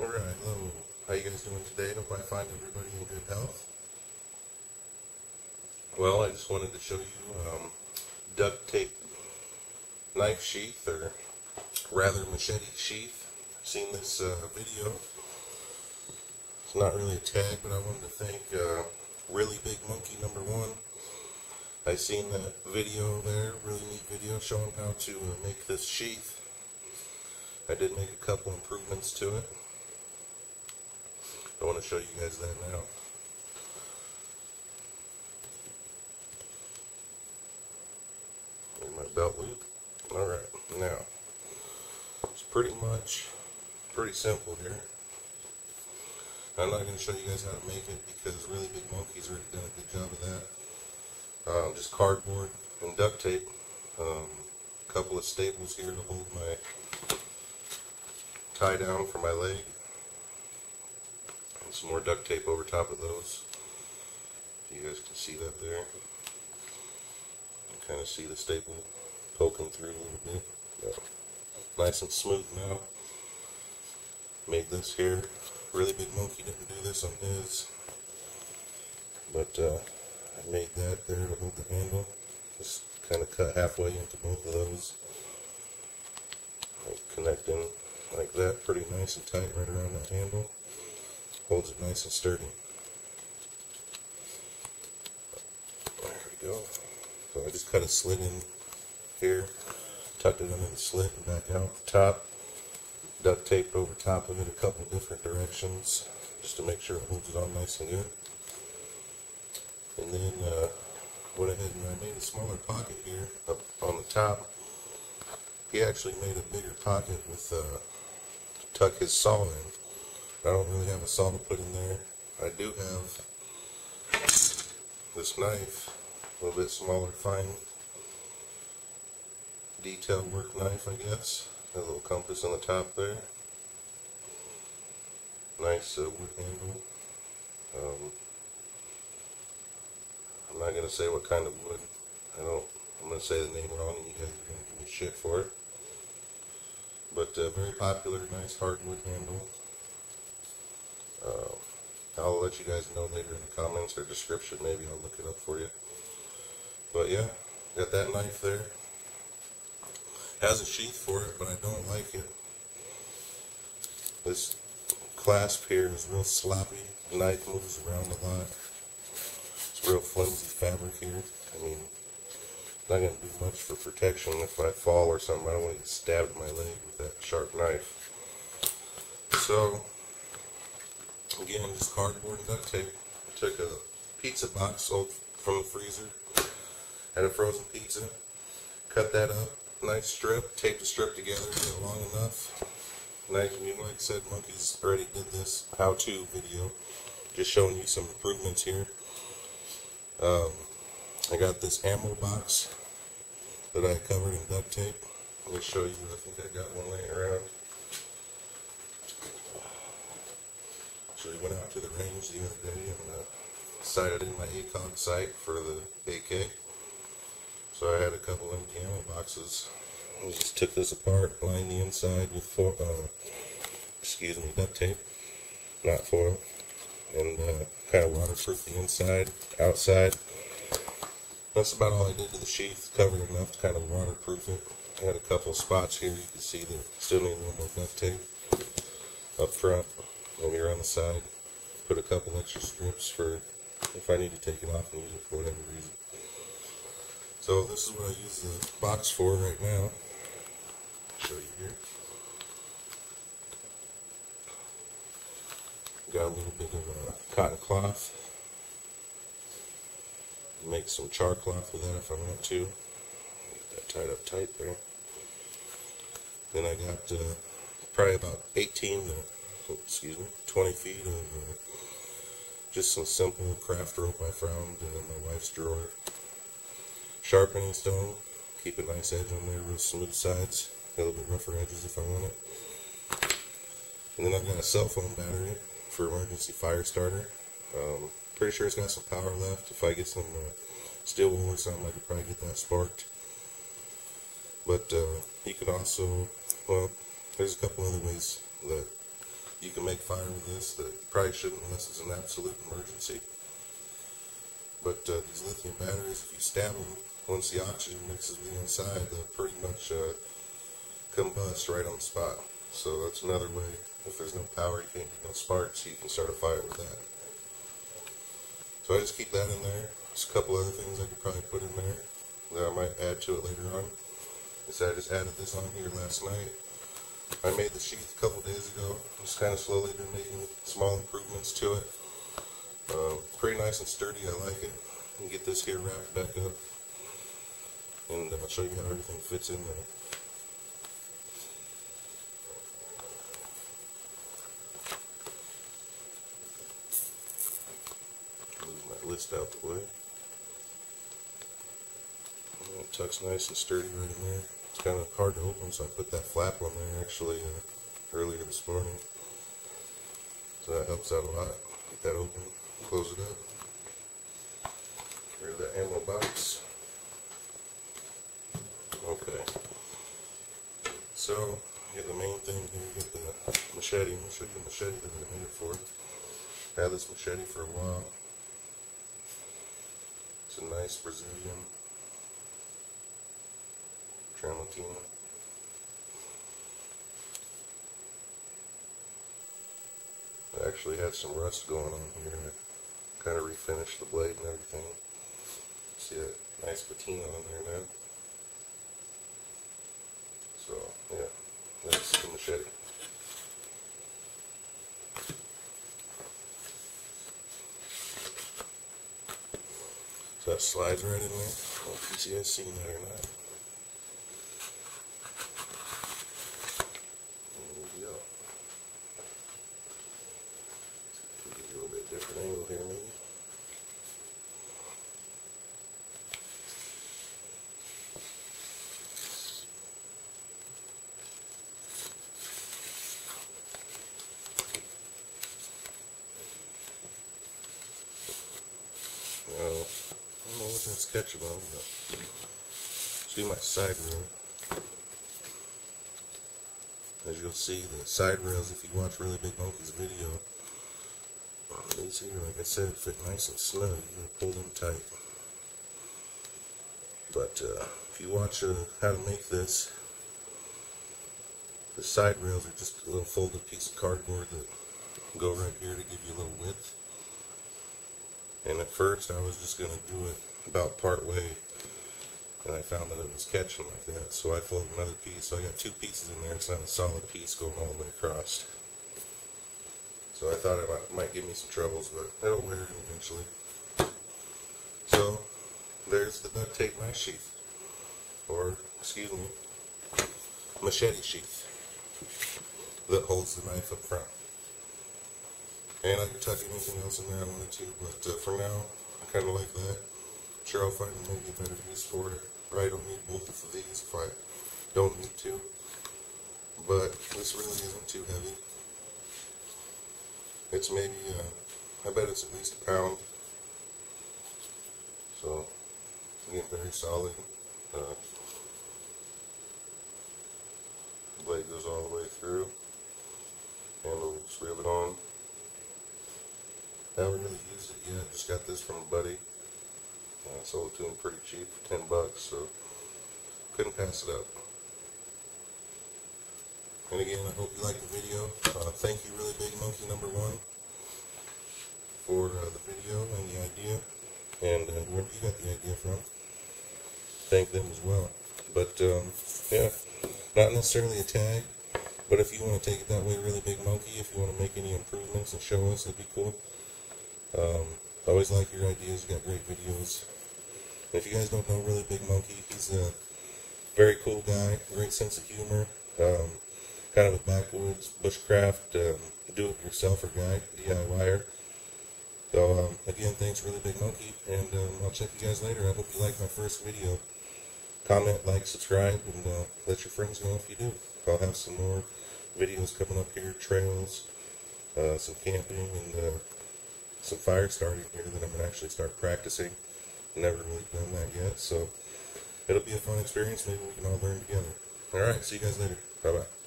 Alright, hello. How you guys doing today? Hope I find everybody in good health. Well, I just wanted to show you um, duct tape knife sheath, or rather machete sheath. I've seen this uh, video. It's not really a tag, but I wanted to thank uh, Really Big Monkey number one. I seen that video there, really neat video showing how to uh, make this sheath. I did make a couple improvements to it. I want to show you guys that now. My belt loop. Alright, now, it's pretty much, pretty simple here. I'm not going to show you guys how to make it because Really Big Monkey's already done a good job of that. Um, just cardboard and duct tape. Um, a couple of staples here to hold my tie down for my leg. Some more duct tape over top of those. If You guys can see that there. You kind of see the staple poking through a little bit. Yeah. Nice and smooth now. Made this here. Really big monkey didn't do this on his. But uh, I made that there to hold the handle. Just kind of cut halfway into both of those. Like connecting like that, pretty nice and tight right around that handle. Holds it nice and sturdy. There we go. So I just cut a slit in here, tucked it under the slit and back out the top. Duct taped over top of it a couple different directions just to make sure it holds it on nice and good. And then uh, went ahead and I made a smaller pocket here up on the top. He actually made a bigger pocket with uh, tuck his saw in. I don't really have a saw to put in there. I do have this knife, a little bit smaller, fine detail work knife, I guess. A little compass on the top there. Nice uh, wood handle. Um, I'm not gonna say what kind of wood. I don't. I'm gonna say the name wrong, and you guys are gonna give me shit for it. But uh, very popular, nice hardwood handle. Uh, I'll let you guys know later in the comments or description. Maybe I'll look it up for you. But yeah, got that knife there. Has a sheath for it, but I don't like it. This clasp here is real sloppy. The knife moves around a lot. It's real flimsy fabric here. I mean, not going to do much for protection if I fall or something. I don't want to get stabbed in my leg with that sharp knife. So, again, just cardboard and duct tape. I took a pizza box from the freezer. Had a frozen pizza. Cut that up nice strip, taped the strip together, long enough. Nice, I mean, like I said, Monkeys already did this how-to video, just showing you some improvements here. Um, I got this ammo box that I covered in duct tape. Let me show you, I think I got one laying around. We went out to the range the other day and uh, sighted in my ACOG sight for the AK. So I had a couple empty ammo boxes. I just took this apart, lined the inside with four, uh, excuse me, duct tape, not foil, and uh, kind of waterproof the inside, outside. That's about all I did to the sheath, covered enough to kind of waterproof it. I had a couple spots here, you can see that still need a little more duct tape up front, maybe around the side. Put a couple extra strips for if I need to take it off and use it for whatever reason. So this is what I use the box for right now. Show you here. Got a little bit of uh, cotton cloth. Make some char cloth with that if I want to. Get that tied up tight there. Then I got uh, probably about 18 to, excuse me, 20 feet of uh, just some simple craft rope I found in my wife's drawer sharpening stone. Keep a nice edge on there, real smooth sides. A little bit rougher edges if I want it. And then I've got a cell phone battery for emergency fire starter. Um, pretty sure it's got some power left. If I get some uh, steel wool or something, I could probably get that sparked. But uh, you can also, well, there's a couple other ways that you can make fire with this that you probably shouldn't unless it's an absolute emergency. But uh, these lithium batteries, if you stab them, once the oxygen mixes with the inside, they'll pretty much uh, combust right on the spot. So that's another way. If there's no power, you can't get no sparks, you can start a fire with that. So I just keep that in there. There's a couple other things I could probably put in there that I might add to it later on. So I just added this on here last night. I made the sheath a couple days ago. Just kind of slowly been making small improvements to it. Uh, pretty nice and sturdy. I like it. Get this here wrapped back up. And I'll show you how everything fits in there. Move my list out the way. It tucks nice and sturdy right in there. It's kind of hard to open, so I put that flap on there actually uh, earlier this morning. So that helps out a lot. Get that open, close it up. Of that ammo box. Okay. So, yeah, the main thing here, get the machete. I'll show the machete that I made it for. Had this machete for a while. It's a nice Brazilian Tramontina. I actually had some rust going on here. I kind of refinished the blade and everything. See that nice patina on there now. So, yeah, that's the machete. That slides right in there. I don't know if you guys seen that or not. There we go. Get a little bit different angle here, maybe. Now, I what that's on, but see my side rail. As you'll see, the side rails, if you watch Really Big Monkey's video, these here, like I said, fit nice and snug. You can pull them tight. But uh, if you watch uh, how to make this, the side rails are just a little folded piece of cardboard that go right here to give you a little width. And at first I was just going to do it about part way. And I found that it was catching like that. So I folded another piece. So I got two pieces in there. It's not a solid piece going all the way across. So I thought it might, give me some troubles, but it'll wear it eventually. So there's the duct tape knife sheath. Or, excuse me, machete sheath that holds the knife up front. And I could tuck anything else in there I wanted to, but uh, for now, I kind of like that. Sure I'll find a better use for it. But I don't need both of these if I don't need to. But this really isn't too heavy. It's maybe, uh, I bet it's at least a pound. So, again, very solid. Uh, blade goes all the way through. Handle reel it on. I haven't really used it yet. Just got this from a buddy. I sold it to him pretty cheap for 10 bucks, so couldn't pass it up. And again, I hope you liked the video. Uh, thank you, Really Big Monkey number one, for uh, the video and the idea. And uh, wherever you got the idea from, thank them as well. But, um, yeah, not necessarily a tag, but if you want to take it that way, Really Big Monkey, if you want to make any improvements and show us, it'd be cool. Um, always like your ideas. You got great videos. If you guys don't know Really Big Monkey, he's a very cool guy, great sense of humor, um, kind of a backwoods bushcraft, um, do-it-yourselfer guy, DIYer. So um, again, thanks Really Big Monkey, and um, I'll check you guys later. I hope you like my first video. Comment, like, subscribe, and uh, let your friends know if you do. I'll have some more videos coming up here, trails, uh, some camping, and uh, some fire starting here that I'm going to actually start practicing. Never really done that yet, so it'll be a fun experience. Maybe we can all learn together. All right, see you guys later. Bye bye.